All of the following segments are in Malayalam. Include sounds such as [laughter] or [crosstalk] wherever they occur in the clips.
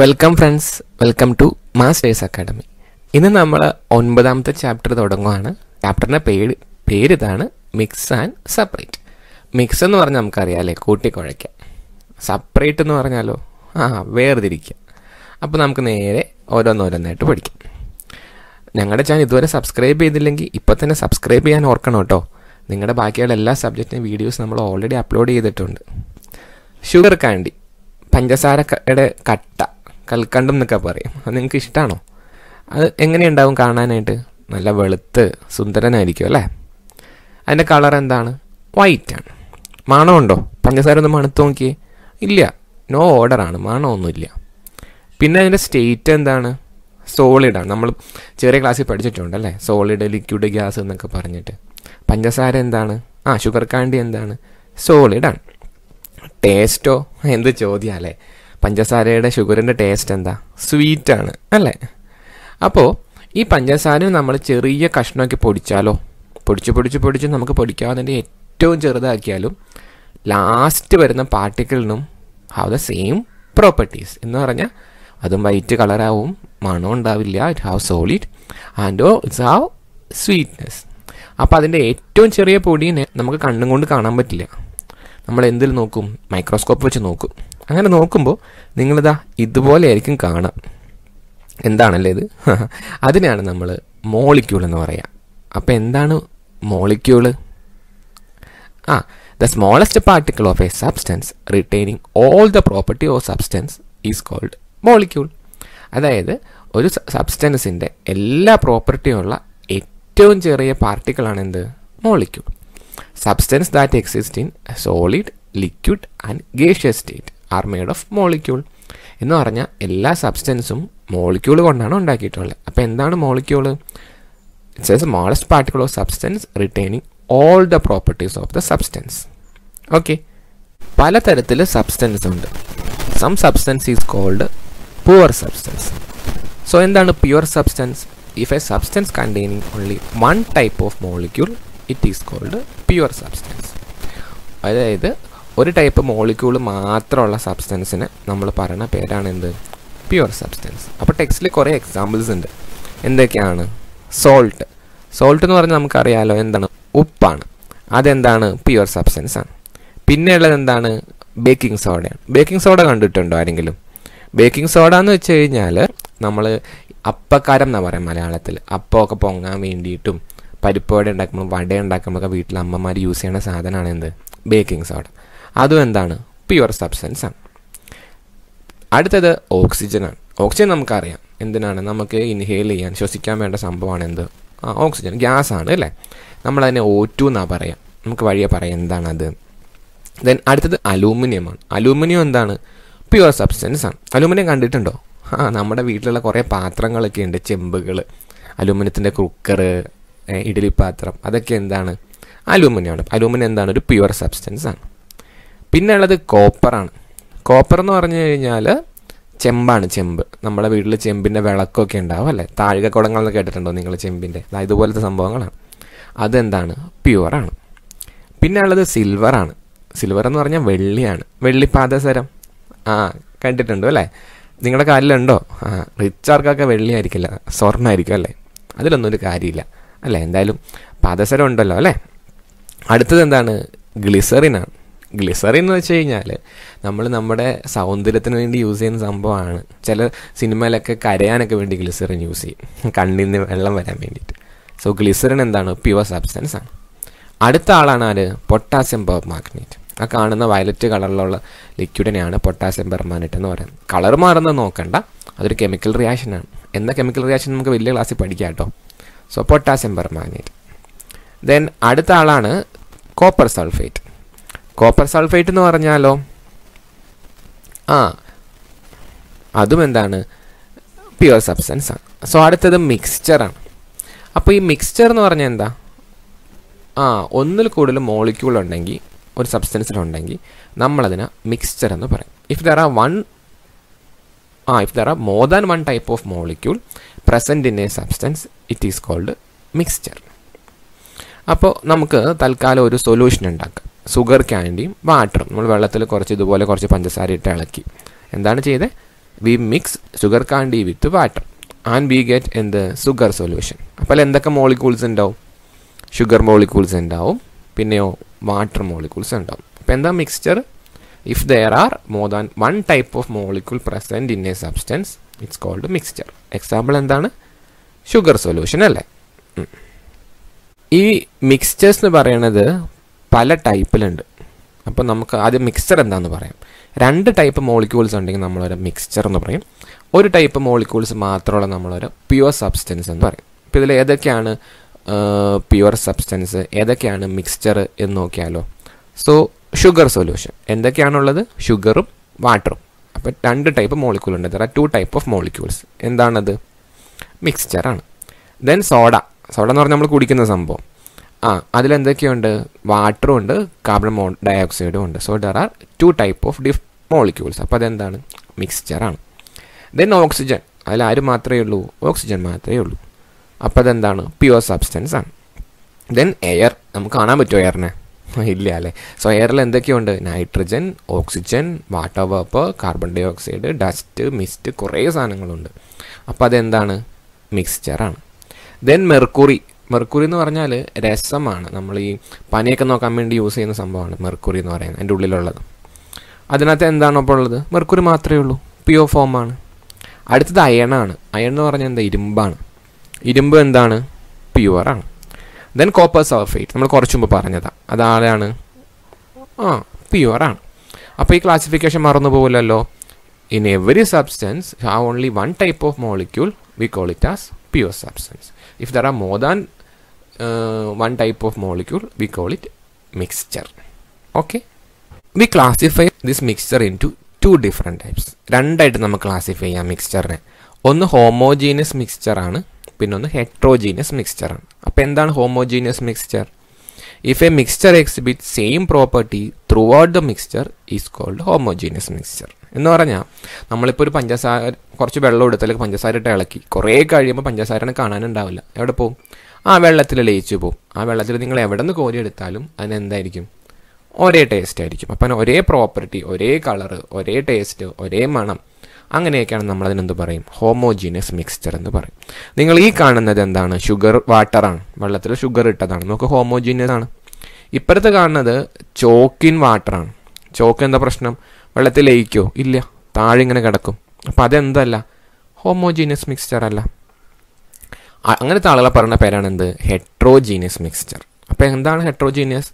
Welcome friends welcome to Masters Academy ഇന്ന് നമ്മൾ ഒൻപതാമത്തെ ചാപ്റ്റർ തുടങ്ങുവാണ്. ചാപ്റ്ററിന്റെ പേര് പേര് ഇതാണ് മിക്സ് ആൻഡ് സെപ്പറേറ്റ് മിക്സ് എന്ന് പറഞ്ഞാൽ നമുക്കറിയാം അല്ലേ കൂട്ടിക്കുഴയ്ക്കാം. സെപ്പറേറ്റ് എന്ന് പറഞ്ഞാലോ? ആ വേർതിരിക്കുക അപ്പോൾ നമുക്ക് നേരെ ഓരോന്നോരോന്നായിട്ട് പഠിക്കാം. ഞങ്ങളുടെ ചാനൽ ഇതുവരെ സബ്സ്ക്രൈബ് ചെയ്തില്ലെങ്കിൽ ഇപ്പോൾ തന്നെ സബ്സ്ക്രൈബ് ചെയ്യാൻ ഓർക്കണം കേട്ടോ. നിങ്ങളുടെ ബാക്കിയുള്ള എല്ലാ സബ്ജക്റ്റിനും വീഡിയോസ് നമ്മൾ ഓൾറെഡി അപ്ലോഡ് ചെയ്തിട്ടുണ്ട്. ഷുഗർ കാണ്ടി പഞ്ചസാരയുടെ കട്ട. കൽക്കണ്ടം എന്നൊക്കെ പറയും. അത് നിങ്ങൾക്ക് ഇഷ്ടമാണോ അത് എങ്ങനെയുണ്ടാവും കാണാനായിട്ട്? നല്ല വെളുത്ത് സുന്ദരനായിരിക്കും അല്ലേ? അതിന്റെ കളർ എന്താണ്? വൈറ്റ് ആണ്. മണമുണ്ടോ? പഞ്ചസാര ഒന്ന് മണത്ത് നോക്കിയേ. ഇല്ല. നോ ഓർഡറാണ് മണമൊന്നുമില്ല. പിന്നെ അതിന്റെ സ്റ്റേറ്റ് എന്താണ്? സോളിഡാണ് നമ്മൾ ചെറിയ ക്ലാസ്സിൽ പഠിച്ചിട്ടുണ്ട് അല്ലേ? സോളിഡ് ലിക്വിഡ് ഗ്യാസ് എന്നൊക്കെ പറഞ്ഞിട്ട്. പഞ്ചസാര എന്താണ്? ആ ഷുഗർ കാണ്ടി എന്താണ്? സോളിഡാണ് ടേസ്റ്റോ എന്ത് ചോദ്യം അല്ലേ? പഞ്ചസാരയുടെ ഷുഗറിന്റെ ടേസ്റ്റ് എന്താ? സ്വീറ്റാണ് അല്ലേ? അപ്പോൾ ഈ പഞ്ചസാര നമ്മൾ ചെറിയ കഷ്ണമൊക്കെ പൊടിച്ചാലോ? പൊടിച്ച് പൊടിച്ച് പൊടിച്ച് നമുക്ക് പൊടിക്കാവുന്നതിന്റെ ഏറ്റവും ചെറുതാക്കിയാലും ലാസ്റ്റ് വരുന്ന പാർട്ടിക്കിളിനും ഹാവ് ദ സെയിം പ്രോപ്പർട്ടീസ് എന്ന് പറഞ്ഞാൽ അതും വൈറ്റ് കളറാവും മണം ഉണ്ടാവില്ല it have solid and it's have sweetness അപ്പോൾ അതിന്റെ ഏറ്റവും ചെറിയ പൊടീനെ നമുക്ക് കണ്ണും കൊണ്ട് കാണാൻ പറ്റില്ല. നമ്മൾ എന്തിൽ നോക്കും? മൈക്രോസ്കോപ്പ് വെച്ച് നോക്കും. അങ്ങനെ നോക്കുമ്പോൾ നിങ്ങളിതാ ഇതുപോലെ ആയിരിക്കും കാണാം. എന്താണല്ലേ ഇത്? [laughs] അതിനാണ് നമ്മൾ മോളിക്യൂൾ എന്ന് പറയുക അപ്പോൾ എന്താണ് molecule ah the smallest particle of a substance retaining all the property of substance is called molecule അതായത് ഒരു സബ്സ്റ്റൻസിന്റെ എല്ലാ പ്രോപ്പർട്ടിയും ഉള്ള ഏറ്റവും ചെറിയ പാർട്ടിക്കിളാണ് എന്ത്? Molecule substance that exist in solid liquid and gaseous state are made of molecule എന്ന് പറഞ്ഞാൽ എല്ലാ സബ്സ്റ്റൻസും മോളിക്യൂൾ കൊണ്ടാണ് ഉണ്ടാക്കിയിട്ടുള്ളത്. അപ്പോൾ എന്താണ് molecule it's a smallest particle of substance retaining all the properties of the substance okay പലതരത്തിൽ സബ്സ്റ്റൻസ് ഉണ്ട്. Some substance is called pure substance so എന്താണ് pure substance if a substance containing only one type of molecule it is called pure substance അതായത് ഒരു ടൈപ്പ് മോളിക്യൂൾ മാത്രമുള്ള സബ്സ്റ്റൻസിന് നമ്മൾ പറയുന്ന പേരാണ് എന്ത്? പ്യുവർ സബ്സ്റ്റൻസ് അപ്പോൾ ടെക്സ്റ്റിൽ കുറേ എക്സാമ്പിൾസ് ഉണ്ട്. എന്തൊക്കെയാണ്? സോൾട്ട് സോൾട്ട് എന്ന് പറഞ്ഞാൽ നമുക്കറിയാലോ എന്താണ്? ഉപ്പാണ്. അതെന്താണ്? പ്യുവർ സബ്സ്റ്റൻസ് ആണ്. പിന്നെ ഉള്ളത് എന്താണ് ബേക്കിംഗ് സോഡയാണ് ബേക്കിംഗ് സോഡ കണ്ടിട്ടുണ്ടോ ആരെങ്കിലും? ബേക്കിംഗ് സോഡ എന്ന് വെച്ച് കഴിഞ്ഞാൽ നമ്മൾ അപ്പക്കാരം എന്നാ പറയാം മലയാളത്തിൽ അപ്പമൊക്കെ പൊങ്ങാൻ വേണ്ടിയിട്ടും പരിപ്പോടെ ഉണ്ടാക്കുമ്പോൾ വട ഉണ്ടാക്കുമ്പോഴൊക്കെ വീട്ടിൽ അമ്മമാർ യൂസ് ചെയ്യുന്ന സാധനമാണ് എന്ത്? ബേക്കിംഗ് സോഡ അതും എന്താണ് പ്യുവർ സബ്സ്റ്റൻസ് ആണ്. അടുത്തത് ഓക്സിജനാണ് ഓക്സിജൻ നമുക്കറിയാം. എന്തിനാണ്? നമുക്ക് ഇൻഹെയിൽ ചെയ്യാൻ ശ്വസിക്കാൻ വേണ്ട സംഭവമാണ് എന്ത്? ആ ഓക്സിജൻ ഗ്യാസ് ആണ് അല്ലേ? നമ്മളതിനെ ഒ ടു എന്നാണ് പറയാം. നമുക്ക് വഴിയെ പറയാം എന്താണത്. ദെൻ അടുത്തത് അലൂമിനിയമാണ് അലൂമിനിയം എന്താണ്? പ്യുവർ സബ്സ്റ്റൻസ് ആണ്. അലൂമിനിയം കണ്ടിട്ടുണ്ടോ? ആ നമ്മുടെ വീട്ടിലുള്ള കുറേ പാത്രങ്ങളൊക്കെ ഉണ്ട്. ചെമ്പുകൾ അലൂമിനിയത്തിന്റെ കുക്കർ ഇഡലിപ്പാത്രം അതൊക്കെ എന്താണ്? അലൂമിനിയമാണ് അലൂമിനിയം എന്താണ്? ഒരു പ്യുവർ സബ്സ്റ്റൻസ് ആണ്. പിന്നെ ഉള്ളത് കോപ്പറാണ്. കോപ്പർ എന്ന് പറഞ്ഞു കഴിഞ്ഞാൽ ചെമ്പാണ് ചെമ്പ്. നമ്മുടെ വീട്ടിൽ ചെമ്പിന്റെ വിളക്കൊക്കെ ഉണ്ടാവും അല്ലേ? താഴിക കുടങ്ങളെന്ന് കേട്ടിട്ടുണ്ടോ നിങ്ങൾ ചെമ്പിന്റെ ഇതുപോലത്തെ സംഭവങ്ങളാണ്. അതെന്താണ്? പ്യുവറാണ്. പിന്നെ ഉള്ളത് സിൽവറാണ്. സിൽവർ എന്ന് പറഞ്ഞാൽ വെള്ളിയാണ്. വെള്ളിപ്പാദസരം. ആ കണ്ടിട്ടുണ്ടോ അല്ലേ? നിങ്ങളുടെ കാലിലുണ്ടോ? ആ റിച്ച് ആർക്കൊക്കെ വെള്ളിയായിരിക്കില്ല. സ്വർണമായിരിക്കും അല്ലേ? അതിലൊന്നും ഒരു കാര്യമില്ല. അല്ലേ? എന്തായാലും പാദസരം ഉണ്ടല്ലോ അല്ലേ? അടുത്തത് എന്താണ്? ഗ്ലിസറിനാണ്. ഗ്ലിസറിൻ എന്ന് വെച്ച് കഴിഞ്ഞാൽ നമ്മൾ നമ്മുടെ സൗന്ദര്യത്തിന് വേണ്ടി യൂസ് ചെയ്യുന്ന സംഭവമാണ്. ചില സിനിമയിലൊക്കെ കരയാനൊക്കെ വേണ്ടി ഗ്ലിസറിൻ യൂസ് ചെയ്യും. കണ്ണിൽ നിന്ന് വെള്ളം വരാൻ വേണ്ടിയിട്ട്. സോ ഗ്ലിസറിൻ എന്താണ്? പ്യുവർ സബ്സ്റ്റൻസ് ആണ്. അടുത്ത ആളാണ് ആര്? പൊട്ടാസ്യം പെർമാഗ്നേറ്റ് ആ കാണുന്ന വയലറ്റ് കളറിലുള്ള ലിക്വിഡിനെയാണ് പൊട്ടാസ്യം പെർമാനേറ്റ് എന്ന് പറയുന്നത്. കളർ മാറുന്നത് നോക്കണ്ട. അതൊരു കെമിക്കൽ റിയാക്ഷനാണ് എന്ന കെമിക്കൽ റിയാക്ഷൻ നമുക്ക് വലിയ ക്ലാസ്സിൽ പഠിക്കാം കേട്ടോ. സോ പൊട്ടാസ്യം പെർമാഗ്നേറ്റ് ദെൻ അടുത്ത ആളാണ് കോപ്പർ സൾഫേറ്റ് കോപ്പർ സൾഫേറ്റ് എന്ന് പറഞ്ഞാലോ? ആ അതും എന്താണ് പ്യുവർ സബ്സ്റ്റൻസ് ആണ്. സോ അടുത്തത് മിക്സ്ചറാണ് അപ്പോൾ ഈ മിക്സ്ചർ എന്ന് പറഞ്ഞാൽ എന്താ? ആ ഒന്നിൽ കൂടുതൽ മോളിക്യൂൾ ഉണ്ടെങ്കിൽ ഒരു സബ്സ്റ്റൻസിലുണ്ടെങ്കിൽ നമ്മളതിനെ മിക്സ്ചർ എന്ന് പറയും. If there are one ah if there are more than one type of molecule present in a substance it is called mixture അപ്പോൾ നമുക്ക് തൽക്കാലം ഒരു സൊല്യൂഷൻ ഉണ്ടാക്കാം. ഷുഗർ ക്യാൻഡിയും വാട്ടറും നമ്മൾ വെള്ളത്തിൽ കുറച്ച് ഇതുപോലെ കുറച്ച് പഞ്ചസാര ഇട്ട് ഇളക്കി. എന്താണ് ചെയ്തത് we mix sugar candy with water and we get എന്ത് ഷുഗർ സൊല്യൂഷൻ അപ്പോൾ എന്തൊക്കെ മോളിക്യൂൾസ് ഉണ്ടാവും? ഷുഗർ മോളിക്യൂൾസ് ഉണ്ടാവും. പിന്നെയോ വാട്ടർ മോളിക്യൂൾസ് ഉണ്ടാവും. അപ്പോൾ എന്താ mixture if there are more than one type of molecule present in a substance it's called mixture example എന്താണ്? ഷുഗർ സൊല്യൂഷൻ അല്ലേ. ഈ മിക്സ്ചേഴ്സ് എന്ന് പറയുന്നത് പല ടൈപ്പിലുണ്ട്. അപ്പോൾ നമുക്ക് ആദ്യം മിക്സ്ചർ എന്താണെന്ന് പറയാം. രണ്ട് ടൈപ്പ് മോളിക്യൂൾസ് ഉണ്ടെങ്കിൽ നമ്മളൊരു മിക്സ്ചർ എന്ന് പറയും. ഒരു ടൈപ്പ് മോളിക്യൂൾസ് മാത്രമുള്ള നമ്മളൊരു പ്യുവർ സബ്സ്റ്റൻസ് എന്ന് പറയും. അപ്പോൾ ഇതിൽ ഏതൊക്കെയാണ് പ്യുവർ സബ്സ്റ്റൻസ് ഏതൊക്കെയാണ് മിക്സ്ചർ എന്ന് നോക്കിയാലോ. സോ ഷുഗർ സൊല്യൂഷൻ എന്തൊക്കെയാണുള്ളത്? ഷുഗറും വാട്ടറും അപ്പോൾ രണ്ട് ടൈപ്പ് മോളിക്യൂൾ ഉണ്ട്. There are two type of molecules എന്താണത്? മിക്സ്ചറാണ് ദെൻ സോഡ സോഡ എന്ന് പറഞ്ഞാൽ നമ്മൾ കുടിക്കുന്ന സംഭവം. ആ അതിലെന്തൊക്കെയുണ്ട്? വാട്ടറും ഉണ്ട് കാർബൺ മോ ഡയോക്സൈഡും ഉണ്ട് so there are two type of diff molecules അപ്പോൾ അതെന്താണ് മിക്സ്ചറാണ് ദെൻ ഓക്സിജൻ അതിൽ ആര് മാത്രമേ ഉള്ളൂ? ഓക്സിജൻ മാത്രമേ ഉള്ളൂ. അപ്പോൾ അതെന്താണ്? പ്യുവർ സബ്സ്റ്റൻസ് ആണ്. ദെൻ എയർ നമുക്ക് കാണാൻ പറ്റുമോ എയറിനെ [laughs] ഇല്ല അല്ലേ? സോ എയറിൽ എന്തൊക്കെയുണ്ട്? Nitrogen oxygen water vapour carbon dye oxide dust mist കുറേ സാധനങ്ങളുണ്ട്. അപ്പോൾ അതെന്താണ്? മിക്സ്ചറാണ് ദെൻ മെർക്കുറി മെർക്കുറി എന്ന് പറഞ്ഞാൽ രസമാണ്. നമ്മൾ ഈ പനിയൊക്കെ നോക്കാൻ വേണ്ടി യൂസ് ചെയ്യുന്ന സംഭവമാണ് മെർക്കുറി എന്ന് പറയുന്നത് എന്റെ ഉള്ളിലുള്ളത്. അതിനകത്ത് എന്താണ് അപ്പോൾ ഉള്ളത്? മെർക്കുറി മാത്രമേ ഉള്ളൂ. പ്യുവർ ഫോമാണ് അടുത്തത് അയണാണ് അയൺ എന്ന് പറഞ്ഞാൽ എന്താ? ഇരുമ്പാണ്. ഇരുമ്പ് എന്താണ്? പ്യുവറാണ് ദെൻ കോപ്പർ സൾഫേറ്റ് നമ്മൾ കുറച്ച് മുമ്പ് പറഞ്ഞതാണ് അതാരാണ് ആ പ്യുവറാണ് അപ്പോൾ ഈ ക്ലാസിഫിക്കേഷൻ മറന്നു പോകില്ലല്ലോ in every substance have only one type of molecule we call it as pure substance if there are more than one type of molecule we call it mixture okay we classify this mixture in two different types രണ്ടായിട്ട് നമുക്ക് ക്ലാസിഫൈ ചെയ്യാം മിക്സ്ചറിനെ ഒന്ന് ഹോമോജീനിയസ് മിക്സ്ചറാണ് പിന്നെ ഒന്ന് ഹെട്രോജീനിയസ് മിക്സ്ചറാണ് അപ്പോൾ എന്താണ് homogeneous mixture if a mixture exhibit same property throughout the mixture is called homogeneous mixture എന്ന് പറഞ്ഞാൽ നമ്മളിപ്പോൾ ഒരു പഞ്ചസാര കുറച്ച് വെള്ളം എടുത്താൽ പഞ്ചസാര ഇട്ട് ഇളക്കി. കുറേ കഴിയുമ്പോൾ പഞ്ചസാരനെ കാണാനുണ്ടാവില്ല. എവിടെ പോകും ആ വെള്ളത്തിൽ ലയിച്ചു പോകും ആ വെള്ളത്തിൽ നിങ്ങൾ എവിടെ നിന്ന് കോരി എടുത്താലും അതിനെന്തായിരിക്കും? ഒരേ ടേസ്റ്റ് ആയിരിക്കും. അപ്പം ഒരേ പ്രോപ്പർട്ടി ഒരേ കളറ് ഒരേ ടേസ്റ്റ് ഒരേ മണം. അങ്ങനെയൊക്കെയാണ് നമ്മൾ അതിനെന്ത് പറയും? ഹോമോജീനിയസ് മിക്സ്ചർ എന്ന് പറയും. നിങ്ങൾ ഈ കാണുന്നത് എന്താണ്? ഷുഗർ വാട്ടറാണ് വെള്ളത്തിൽ ഷുഗർ ഇട്ടതാണ്. നമുക്ക് ഹോമോജീനിയസ് ആണ്. ഇപ്പുറത്ത് കാണുന്നത് ചോക്കിൻ വാട്ടറാണ് ചോക്ക് എന്താ പ്രശ്നം? വെള്ളത്തിൽ ലയിക്കോ? ഇല്ല. താഴെ ഇങ്ങനെ കിടക്കും. അപ്പം അതെന്തല്ല? ഹോമോജീനിയസ് മിക്സ്ചർ അല്ല. അങ്ങനത്തെ ആളുകളെ പറയുന്ന പേരാണ് എന്ത് ഹെട്രോജീനിയസ് മിക്സ്ചർ അപ്പോൾ എന്താണ് heterogeneous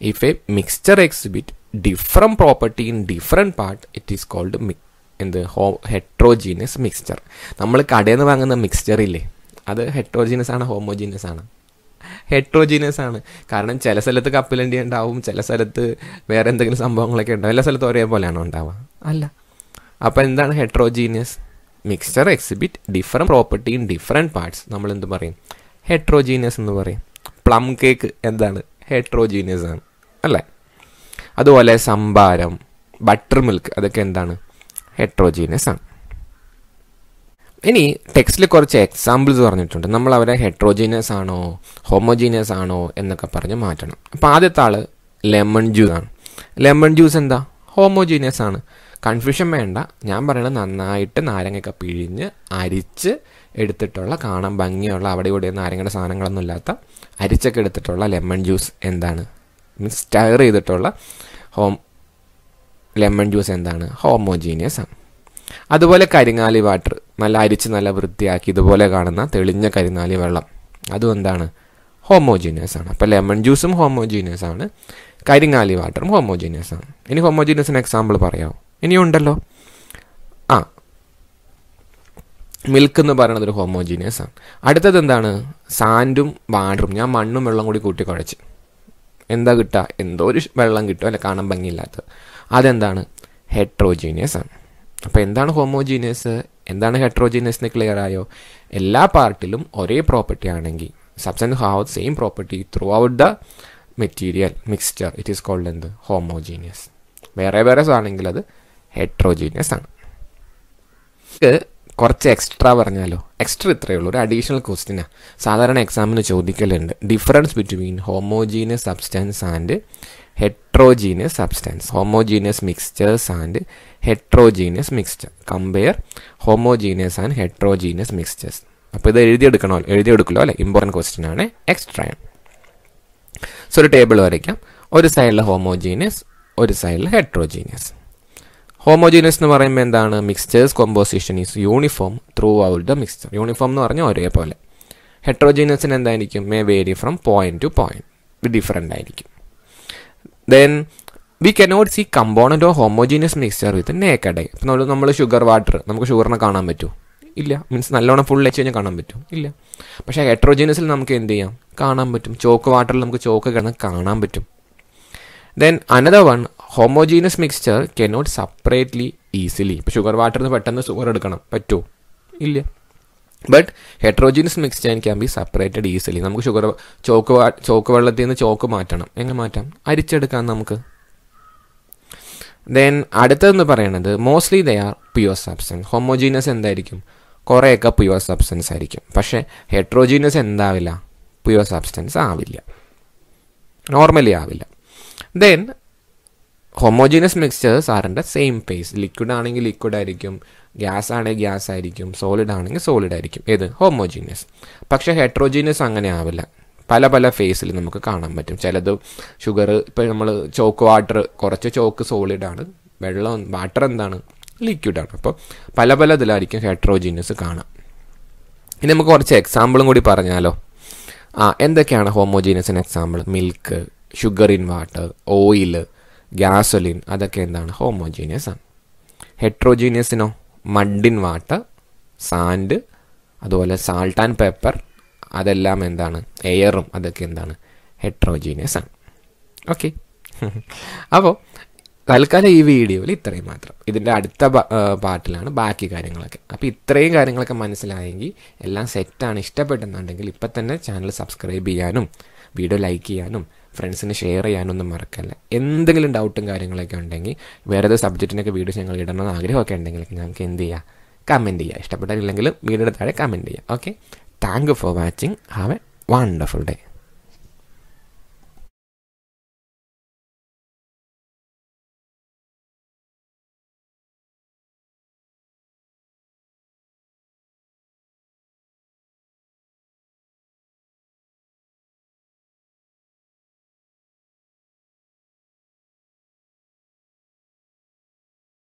if a mixture exhibit different property in different part it is called മി എന്ത്? ഹോ ഹെട്രോജീനിയസ് മിക്സ്ചർ നമ്മൾ കടയിൽ നിന്ന് വാങ്ങുന്ന മിക്സ്ചർ ഇല്ലേ? അത് ഹെട്രോജീനിയസ് ആണ് ഹോമോജീനിയസ് ആണ്. ഹെട്രോജീനിയസ് ആണ്. കാരണം ചില സ്ഥലത്ത് കപ്പലണ്ടി ഉണ്ടാവും ചില സ്ഥലത്ത് വേറെ എന്തെങ്കിലും സംഭവങ്ങളൊക്കെ ഉണ്ടാവും. എല്ലാ സ്ഥലത്തും ഒരേപോലെയാണോ ഉണ്ടാവുക? അല്ല. അപ്പോൾ എന്താണ് heterogeneous mixture exhibit different property in different parts നമ്മൾ എന്ത് പറയും? ഹെട്രോജീനിയസ് എന്ന് പറയും. പ്ലം കേക്ക് എന്താണ്? ഹെട്രോജീനിയസ് ആണ്. അല്ലേ? അതുപോലെ സംഭാരം ബട്ടർ മിൽക്ക് അതൊക്കെ എന്താണ്? ഹെട്രോജീനിയസ് ആണ്. ഇനി ടെക്സ്റ്റിൽ കുറച്ച് എക്സാമ്പിൾസ് പറഞ്ഞിട്ടുണ്ട്. നമ്മൾ അവരെ ഹെട്രോജീനിയസ് ആണോ ഹോമോജീനിയസ് ആണോ എന്നൊക്കെ പറഞ്ഞ് മാറ്റണം. അപ്പോൾ ആദ്യത്തെ ആൾ ലെമൺ ജ്യൂസ് ആണ്. ലെമൺ ജ്യൂസ് എന്താ? ഹോമോജീനിയസ് ആണ്. കൺഫ്യൂഷൻ വേണ്ട. ഞാൻ പറയണത് നന്നായിട്ട് നാരങ്ങയൊക്കെ പിഴിഞ്ഞ് അരിച്ച് എടുത്തിട്ടുള്ള കാണാൻ ഭംഗിയുള്ള അവിടെ ഇവിടെ നാരങ്ങയുടെ സാധനങ്ങളൊന്നും ഇല്ലാത്ത അരിച്ചൊക്കെ എടുത്തിട്ടുള്ള ലെമൺ ജ്യൂസ് എന്താണ്? മീൻസ് സ്റ്റയർ ചെയ്തിട്ടുള്ള ഹോം ലെമൺ ജ്യൂസ് എന്താണ്? ഹോമോജീനിയസ് ആണ്. അതുപോലെ കരിങ്ങാലി വാട്ടർ നല്ല അരിച്ച് നല്ല വൃത്തിയാക്കി ഇതുപോലെ കാണുന്ന തെളിഞ്ഞ കരിങ്ങാലി വെള്ളം. അതും എന്താണ്? ഹോമോജീനിയസ് ആണ്. അപ്പോൾ ലെമൺ ജ്യൂസും ഹോമോജീനിയസ് ആണ്. കരിങ്ങാലി വാട്ടറും ഹോമോജീനിയസ് ആണ്. ഇനി ഹോമോജീനിയസിന് എക്സാമ്പിൾ പറയാമോ ഇനിയും ഉണ്ടല്ലോ ആ. മിൽക്ക് എന്ന് പറയുന്നത് ഒരു ഹോമോജീനിയസ് ആണ്. അടുത്തത് എന്താണ്? സാൻഡും വാട്ടറും ഞാൻ മണ്ണും വെള്ളം കൂടി കൂട്ടി കുഴച്ച്. എന്താ കിട്ടുക എന്തോ ഒരു വെള്ളം കിട്ടും. അല്ലെ കാണാൻ ഭംഗിയില്ലാത്തത് അതെന്താണ്? ഹെട്രോജീനിയസ് ആണ്. അപ്പോൾ എന്താണ് ഹോമോജീനിയസ് എന്താണ് ഹെട്രോജീനിയസ് എന്ന് ക്ലിയർ ആയോ? എല്ലാ പാർട്ടിലും ഒരേ പ്രോപ്പർട്ടി ആണെങ്കിൽ substance have same property throughout the material mixture it is called എന്ത്? ഹോമോജീനിയസ് വേറെ വേറെ ആണെങ്കിൽ അത് ഹെട്രോജീനിയസ് ആണ്. കുറച്ച് എക്സ്ട്രാ പറഞ്ഞാലോ? എക്സ്ട്രാ ഇത്രയേ ഉള്ളൂ. ഒരു അഡീഷണൽ ക്വസ്റ്റിനാണ് സാധാരണ എക്സാമിന് ചോദിക്കലുണ്ട്. Difference between homogeneous substance and heterogeneous substance homogeneous mixtures and heterogeneous mixture compare homogeneous and heterogeneous mixtures അപ്പോൾ ഇത് എഴുതിയെടുക്കണോ? എഴുതിയെടുക്കലോ അല്ലേ? ഇമ്പോർട്ടന്റ് ക്വസ്റ്റ്യൻ ആണ്. എക്സ്ട്രാ സോ ഒരു ടേബിൾ വരയ്ക്കാം. ഒരു സൈഡിൽ ഹോമോജീനിയസ് ഒരു സൈഡിൽ ഹെട്രോജീനിയസ് ഹോമോജീനിയസ് എന്ന് പറയുമ്പോൾ എന്താണ്? Mixtures composition is uniform throughout the mixture uniform എന്ന് പറഞ്ഞാൽ ഒരേപോലെ. ഹെട്രോജീനിയസിന് എന്തായിരിക്കും? May vary from point to point different ആയിരിക്കും. Then we cannot see component of homogeneous mixture with naked eye ഇപ്പം നമ്മൾ നമ്മൾ ഷുഗർ വാട്ടർ നമുക്ക് ഷുഗറിനെ കാണാൻ പറ്റുമോ ഇല്ല. മീൻസ് നല്ലോണം ഫുൾ വെച്ച് കഴിഞ്ഞാൽ കാണാൻ പറ്റും? ഇല്ല. പക്ഷേ ഹെട്രോജീനിയസിൽ നമുക്ക് എന്ത് ചെയ്യാം? കാണാൻ പറ്റും. ചോക്ക് വാട്ടറിൽ നമുക്ക് ചോക്ക് കിടന്ന് കാണാൻ പറ്റും. Then another one homogeneous mixture cannot separately easily ഇപ്പോൾ ഷുഗർ വാട്ടറിന് പെട്ടെന്ന് ഷുഗർ എടുക്കണം. പറ്റുമോ ഇല്ല. But heterogeneous mixture can be separated easily നമുക്ക് ഷുഗർ ചോക്ക് ചോക്ക് വെള്ളത്തിൽ നിന്ന് ചോക്ക് മാറ്റണം. എങ്ങനെ മാറ്റാം? അരിച്ചെടുക്കാം നമുക്ക്. ദെൻ അടുത്തതെന്ന് പറയണത് mostly they are pure substance homogeneous എന്തായിരിക്കും? കുറേയൊക്കെ പ്യുവർ സബ്സ്റ്റൻസ് ആയിരിക്കും. പക്ഷേ ഹെട്രോജീനസ് എന്താവില്ല? പ്യുവർ സബ്സ്റ്റൻസ് ആവില്ല. നോർമലി ആവില്ല. ദെൻ ഹോമോജീനസ് മിക്സ്ചേഴ്സ് ആറിന്റെ സെയിം ഫേസ് ലിക്വിഡ് ആണെങ്കിൽ ലിക്വിഡ് ആയിരിക്കും ഗ്യാസ് ആണെങ്കിൽ ഗ്യാസ് ആയിരിക്കും സോളിഡ് ആണെങ്കിൽ സോളിഡ് ആയിരിക്കും. ഏത്? ഹോമോജീനിയസ് പക്ഷേ ഹെട്രോജീനിയസ് അങ്ങനെ ആവില്ല. പല പല ഫേസിൽ നമുക്ക് കാണാൻ പറ്റും. ചിലത് ഷുഗർ ഇപ്പോൾ നമ്മൾ ചോക്ക് വാട്ടർ കുറച്ച് ചോക്ക് സോളിഡാണ് വെള്ളം വാട്ടർ എന്താണ്? ലിക്വിഡാണ് അപ്പോൾ പല പല ഇതിലായിരിക്കും ഹെട്രോജീനിയസ് കാണാം. ഇനി നമുക്ക് കുറച്ച് എക്സാമ്പിളും കൂടി പറഞ്ഞാലോ. ആ എന്തൊക്കെയാണ് ഹോമോജീനിയസിന് example milk sugar in water oil gasoline അതൊക്കെ എന്താണ്? ഹോമോജീനിയസ് ആണ്. ഹെട്രോജീനിയസിനോ മഡ് ഇൻ വാട്ടർ സാൻഡ് അതുപോലെ സാൾട്ട് ആൻഡ് പേപ്പർ അതെല്ലാം എന്താണ്? എയറും അതൊക്കെ എന്താണ്? ഹെട്രോജീനിയസ് ആണ്. ഓക്കെ [laughs] അപ്പോൾ തൽക്കാലം ഈ വീഡിയോയിൽ ഇത്രയും മാത്രം. ഇതിന്റെ അടുത്ത പാർട്ടിലാണ് ബാക്കി കാര്യങ്ങളൊക്കെ. അപ്പോൾ ഇത്രയും കാര്യങ്ങളൊക്കെ മനസ്സിലായെങ്കിൽ എല്ലാം സെറ്റാണ് ഇഷ്ടപ്പെട്ടെന്നുണ്ടെങ്കിൽ ഇപ്പം തന്നെ ചാനൽ സബ്സ്ക്രൈബ് ചെയ്യാനും വീഡിയോ ലൈക്ക് ചെയ്യാനും ഫ്രണ്ട്സിന് ഷെയർ ചെയ്യാനൊന്നും മറക്കല്ല. എന്തെങ്കിലും ഡൗട്ടും കാര്യങ്ങളൊക്കെ ഉണ്ടെങ്കിൽ വേറെ ഏത് സബ്ജക്റ്റിനൊക്കെ വീഡിയോസ് ഞങ്ങൾ ഇടണമെന്ന് ആഗ്രഹമൊക്കെ ഉണ്ടെങ്കിൽ ഞങ്ങൾക്ക് എന്ത് ചെയ്യുക കമന്റ് ചെയ്യുക ഇഷ്ടപ്പെട്ടില്ലെങ്കിൽ വീഡിയോയുടെ താഴെ കമന്റ് ചെയ്യുക okay thank for watching have a wonderful day